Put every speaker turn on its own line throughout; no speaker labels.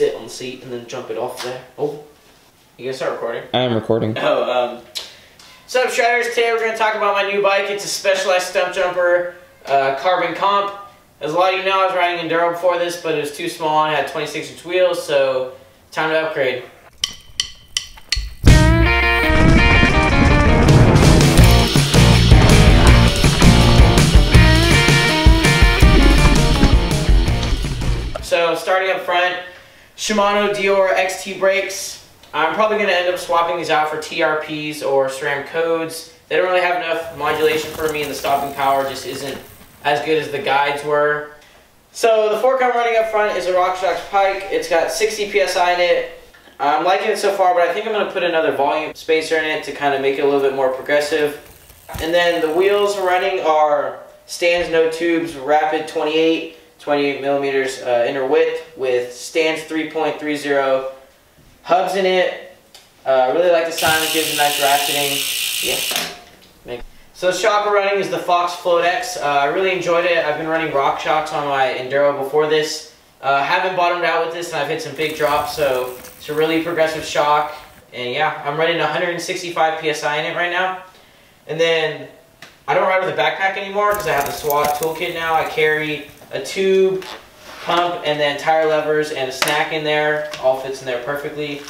sit on the seat and then jump it off there. Oh, you gonna start recording?
I am recording.
Oh, um, so Shredders, today we're gonna talk about my new bike. It's a Specialized Stumpjumper uh, Carbon Comp. As a lot of you know, I was riding Enduro before this, but it was too small and it had 26 inch wheels, so time to upgrade. So starting up front, Shimano Deore XT brakes. I'm probably going to end up swapping these out for TRPs or SRAM codes. They don't really have enough modulation for me and the stopping power just isn't as good as the guides were. So the fork I'm running up front is a RockShox Pike. It's got 60 PSI in it. I'm liking it so far, but I think I'm going to put another volume spacer in it to kind of make it a little bit more progressive. And then the wheels running are Stans No Tubes Rapid 28. 28 millimeters uh, inner width with Stan's 3.30 hubs in it. Uh, I really like the sound, it gives a nice ratcheting. Yeah. So the shock we're running is the Fox Float X. Uh, I really enjoyed it. I've been running RockShox on my Enduro before this. Uh, haven't bottomed out with this and I've hit some big drops, so it's a really progressive shock. And yeah, I'm running 165 PSI in it right now. And then I don't ride with a backpack anymore because I have the SWAT toolkit now. I carry a tube, pump, and then tire levers and a snack in there. All fits in there perfectly.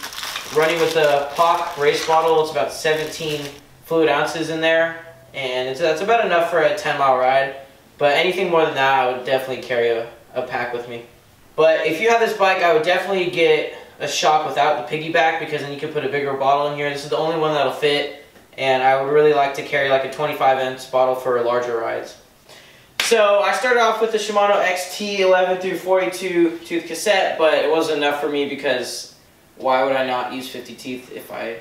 Running with the POC race bottle, it's about 17 fluid ounces in there. And that's about enough for a 10 mile ride. But anything more than that, I would definitely carry a, a pack with me. But if you have this bike, I would definitely get a shock without the piggyback because then you can put a bigger bottle in here. This is the only one that'll fit. And I would really like to carry like a 25 ounce bottle for larger rides. So I started off with the Shimano XT11 through 42 tooth cassette, but it wasn't enough for me because why would I not use 50 teeth if I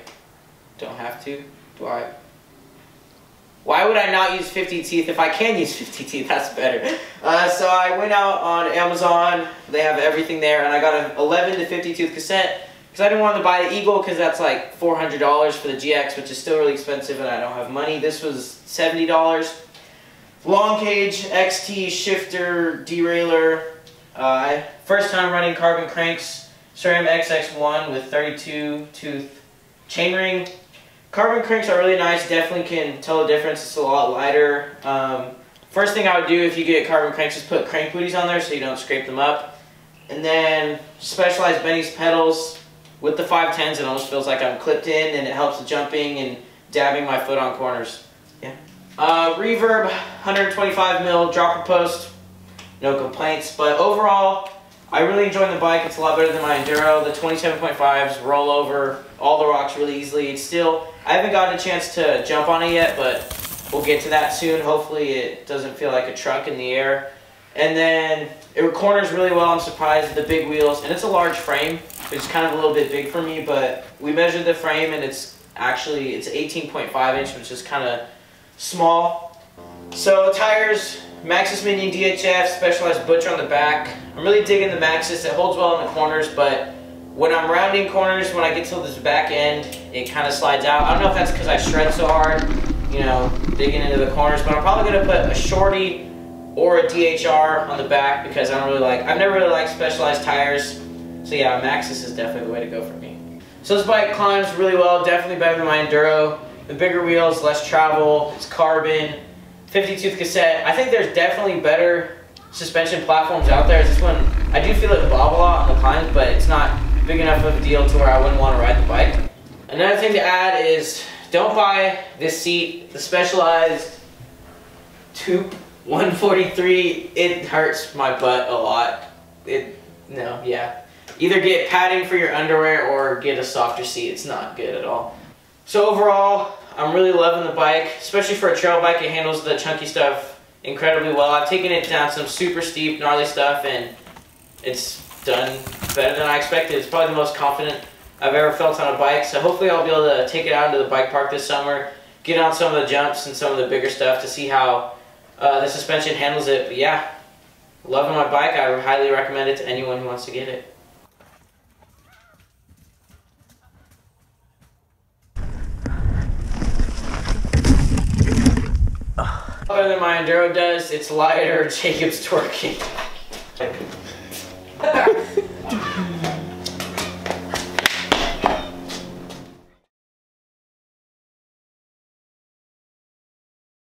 don't have to? Do I? Why would I not use 50 teeth if I can use 50 teeth? That's better. Uh, so I went out on Amazon. They have everything there, and I got an 11 to 50 tooth cassette because I didn't want to buy the Eagle because that's like $400 for the GX, which is still really expensive, and I don't have money. This was $70. Long cage XT shifter derailleur. Uh, first time running carbon cranks. SRAM XX1 with 32 tooth chainring. Carbon cranks are really nice. Definitely can tell the difference. It's a lot lighter. Um, first thing I would do if you get carbon cranks is put crank booties on there so you don't scrape them up. And then specialized Benny's pedals. With the 510s it almost feels like I'm clipped in and it helps the jumping and dabbing my foot on corners. Yeah. Uh, reverb, 125 mil dropper post, no complaints. But overall, I really enjoy the bike. It's a lot better than my Enduro. The 27.5s roll over all the rocks really easily. It's still, I haven't gotten a chance to jump on it yet, but we'll get to that soon. Hopefully it doesn't feel like a truck in the air. And then it corners really well. I'm surprised at the big wheels, and it's a large frame, which is kind of a little bit big for me. But we measured the frame, and it's actually it's 18.5 inch, which is kind of small. So tires, Maxxis Minion DHF, Specialized Butcher on the back. I'm really digging the Maxxis. It holds well in the corners, but when I'm rounding corners, when I get to this back end, it kind of slides out. I don't know if that's because I shred so hard, you know, digging into the corners, but I'm probably going to put a Shorty or a DHR on the back because I don't really like, I've never really liked Specialized tires. So yeah, Maxxis is definitely the way to go for me. So this bike climbs really well, definitely better than my Enduro. The bigger wheels, less travel, it's carbon, 50 tooth cassette. I think there's definitely better suspension platforms out there. This one, I do feel it bob a lot on the climbs, but it's not big enough of a deal to where I wouldn't want to ride the bike. Another thing to add is don't buy this seat, the Specialized Toupé 143. It hurts my butt a lot. It, no, yeah. Either get padding for your underwear or get a softer seat. It's not good at all. So overall, I'm really loving the bike, especially for a trail bike. It handles the chunky stuff incredibly well. I've taken it down some super steep, gnarly stuff, and it's done better than I expected. It's probably the most confident I've ever felt on a bike. So hopefully I'll be able to take it out into the bike park this summer, get on some of the jumps and some of the bigger stuff to see how uh, the suspension handles it. But yeah, loving my bike. I highly recommend it to anyone who wants to get it. than my Enduro does, it's lighter, Jacob's twerking.